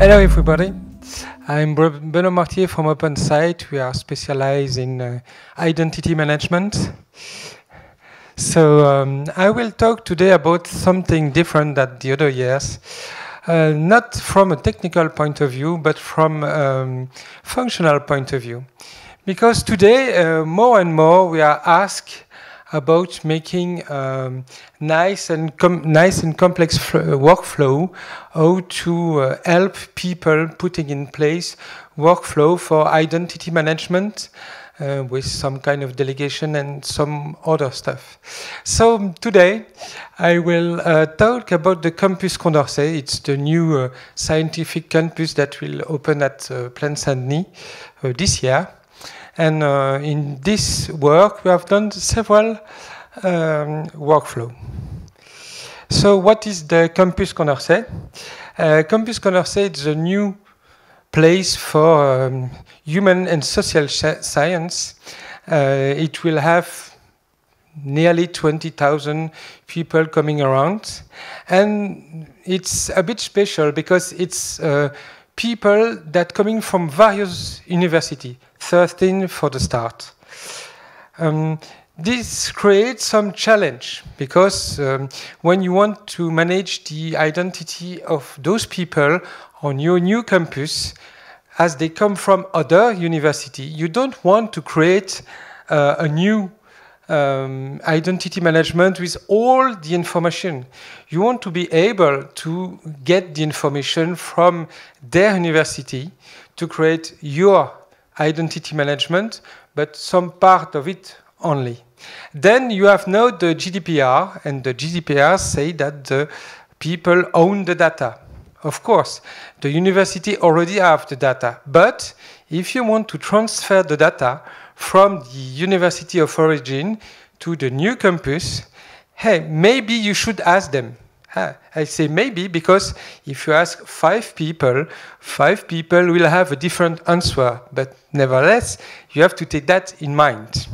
Hello everybody. I'm Benoît Mortier from OpenSides. We are specialized in uh, identity management. So um, I will talk today about something different than the other years. Uh, not from a technical point of view, but from a um, functional point of view. Because today, uh, more and more, we are asked about making um, nice and nice and complex workflow, how to uh, help people putting in place workflow for identity management uh, with some kind of delegation and some other stuff. So today I will uh, talk about the Campus Condorcet. It's the new uh, scientific campus that will open at uh, Plaine Saint-Denis uh, this year. And uh, in this work, we have done several um, workflow. So what is the Campus Condorcet? Uh, Campus Condorcet is a new place for um, human and social science. Uh, it will have nearly 20,000 people coming around. And it's a bit special because it's uh, people that coming from various universities, 13 for the start. Um, this creates some challenge because um, when you want to manage the identity of those people on your new campus, as they come from other university, you don't want to create uh, a new um, identity management with all the information. You want to be able to get the information from their university to create your identity management, but some part of it only. Then you have now the GDPR, and the GDPR say that the people own the data. Of course, the university already have the data, but if you want to transfer the data from the university of origin to the new campus, hey, maybe you should ask them. I say maybe because if you ask five people, five people will have a different answer. But nevertheless, you have to take that in mind.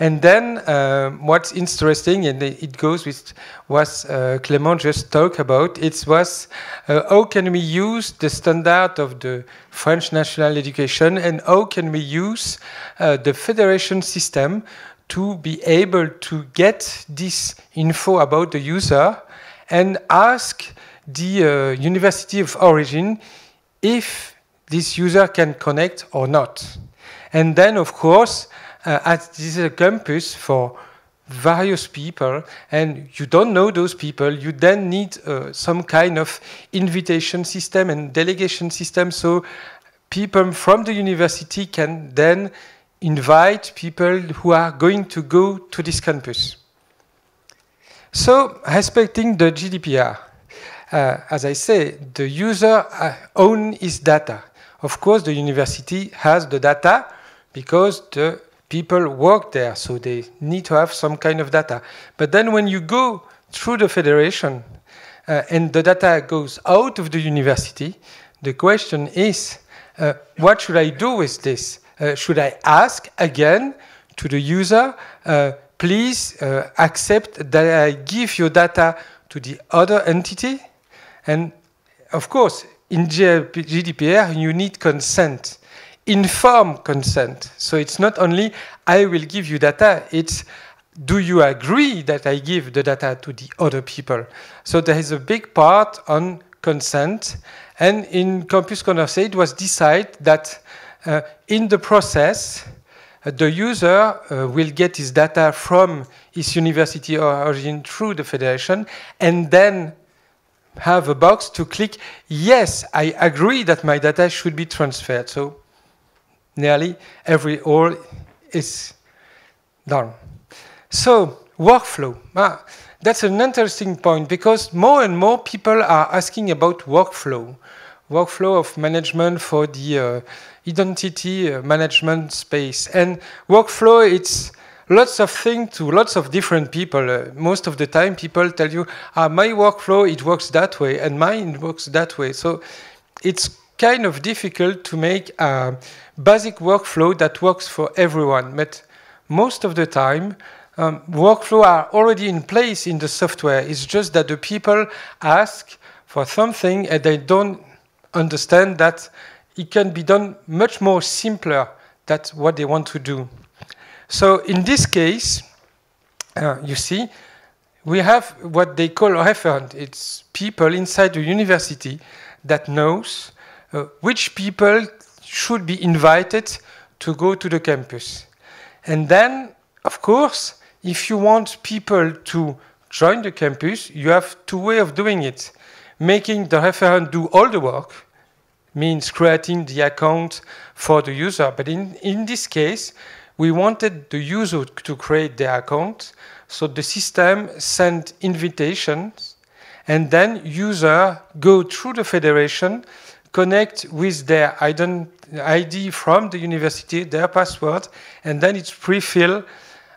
And then uh, what's interesting, and it goes with what uh, Clément just talked about, it was uh, how can we use the standard of the French national education and how can we use uh, the federation system to be able to get this info about the user and ask the uh, university of origin if this user can connect or not. And then, of course, uh, this campus for various people and you don't know those people, you then need uh, some kind of invitation system and delegation system so people from the university can then invite people who are going to go to this campus. So, respecting the GDPR, uh, as I say, the user uh, own his data. Of course, the university has the data because the people work there, so they need to have some kind of data. But then when you go through the federation uh, and the data goes out of the university, the question is, uh, what should I do with this? Uh, should I ask again to the user, uh, please uh, accept that I give your data to the other entity? And of course, in GDPR, you need consent informed consent. So it's not only I will give you data, it's do you agree that I give the data to the other people? So there is a big part on consent. And in Campus Condorcet, it was decided that uh, in the process, uh, the user uh, will get his data from his university or origin through the federation and then have a box to click, yes, I agree that my data should be transferred. So nearly every all is done. So workflow. Ah, that's an interesting point because more and more people are asking about workflow, workflow of management for the uh, identity uh, management space. And workflow, it's lots of things to lots of different people. Uh, most of the time, people tell you, ah, my workflow, it works that way, and mine works that way. So it's kind of difficult to make a basic workflow that works for everyone. But most of the time, um, are already in place in the software. It's just that the people ask for something and they don't understand that it can be done much more simpler than what they want to do. So in this case, uh, you see, we have what they call referent. It's people inside the university that knows uh, which people should be invited to go to the campus. And then, of course, if you want people to join the campus, you have two ways of doing it. Making the referent do all the work means creating the account for the user. But in, in this case, we wanted the user to create the account. So the system sent invitations and then user go through the federation, connect with their ID from the university, their password, and then it's pre-fill,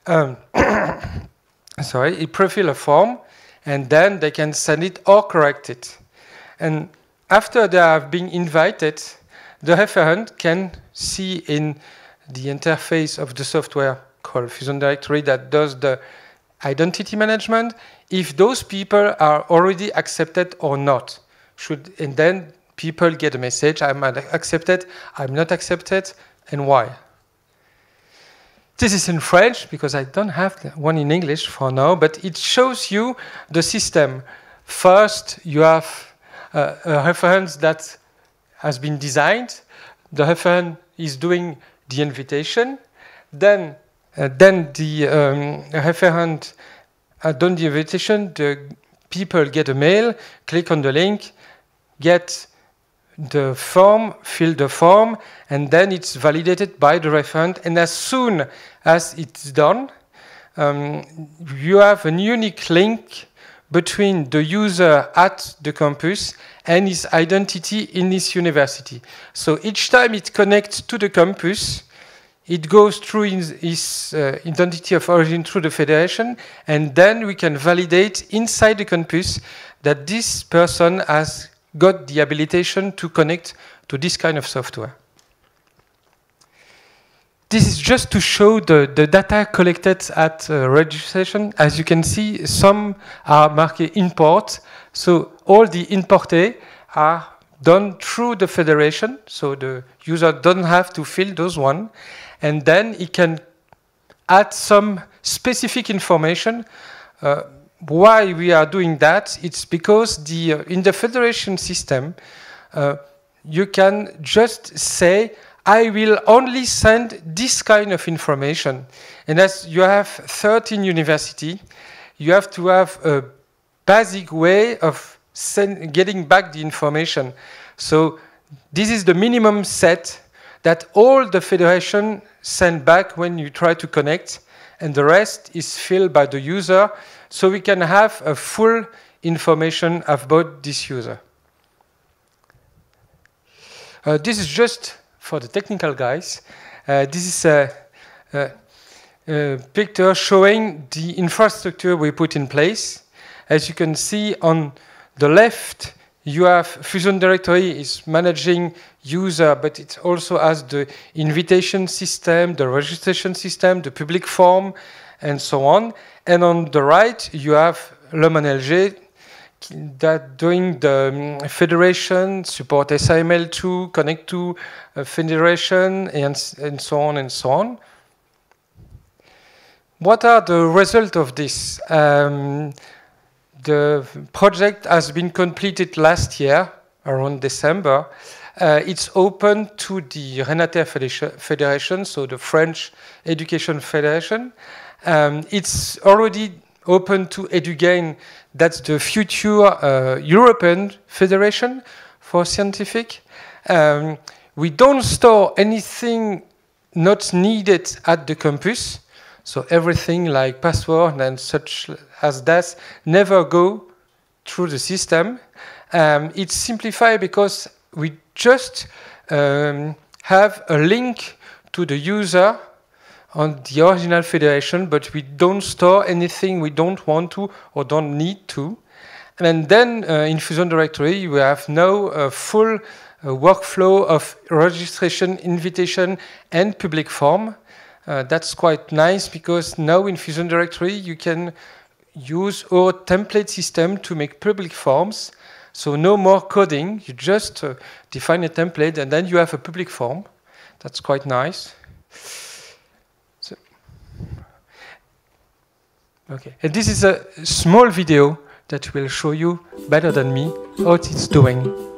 um, sorry, it pre-fill a form, and then they can send it or correct it. And after they have been invited, the referent can see in the interface of the software called Fusion Directory that does the identity management if those people are already accepted or not. Should and then people get a message, I'm accepted, I'm not accepted, and why. This is in French because I don't have one in English for now, but it shows you the system. First, you have uh, a reference that has been designed. The referent is doing the invitation. Then, uh, then the um, referent uh, done the invitation. The people get a mail, click on the link, get the form, fill the form, and then it's validated by the referent. And as soon as it's done, um, you have a unique link between the user at the campus and his identity in his university. So each time it connects to the campus, it goes through his, his uh, identity of origin through the federation, and then we can validate inside the campus that this person has got the habilitation to connect to this kind of software. This is just to show the, the data collected at uh, registration. As you can see, some are marked import. So all the imported are done through the federation. So the user doesn't have to fill those one. And then he can add some specific information uh, why we are doing that, it's because the, uh, in the federation system, uh, you can just say, I will only send this kind of information. And as you have 13 university, you have to have a basic way of send, getting back the information. So this is the minimum set that all the federation send back when you try to connect, and the rest is filled by the user so we can have a full information about this user. Uh, this is just for the technical guys. Uh, this is a, a, a, picture showing the infrastructure we put in place. As you can see on the left, you have Fusion Directory is managing user, but it also has the invitation system, the registration system, the public form, and so on. And on the right, you have Manager that doing the um, federation, support SAML2, connect to a federation, and, and so on and so on. What are the results of this? Um, the project has been completed last year, around December. Uh, it's open to the Renater Federation, so the French Education Federation. Um, it's already open to EduGain, that's the future uh, European Federation for Scientific. Um, we don't store anything not needed at the campus. So everything like password and such as that never go through the system. Um, it's simplified because we just um, have a link to the user on the original federation, but we don't store anything we don't want to or don't need to. And then uh, in Fusion Directory, we have now a full uh, workflow of registration, invitation, and public form. Uh, that's quite nice because now in Fusion Directory, you can use our template system to make public forms. So no more coding, you just uh, define a template and then you have a public form. That's quite nice. So, okay, and this is a small video that will show you better than me what it's doing.